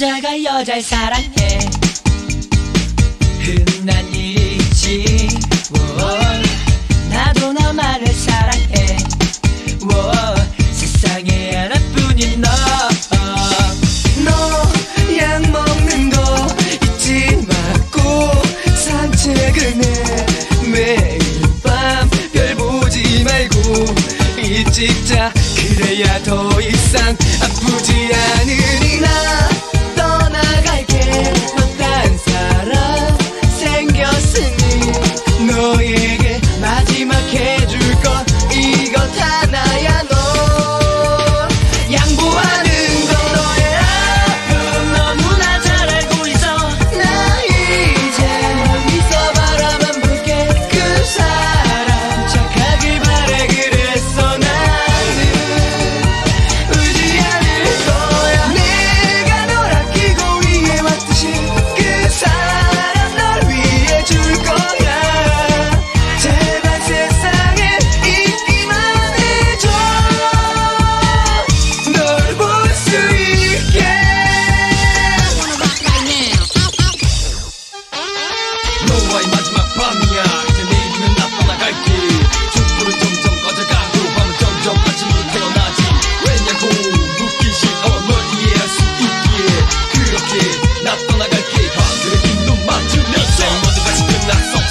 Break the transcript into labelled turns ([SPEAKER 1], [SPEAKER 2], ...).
[SPEAKER 1] 남자가 여자를 사랑해. 흔한 일이지. 오, 나도 너만을 사랑해. 오, 세상에 하나뿐인 너.
[SPEAKER 2] 너약 먹는 거 잊지 마고 산책을 해 매일 밤 별 보지 말고 일찍 자. 그래야 더 이상 아프지 않으니. 나 떠나갈게
[SPEAKER 3] 하늘의 눈만 맞추면서 모두
[SPEAKER 2] 같이
[SPEAKER 3] 끝났어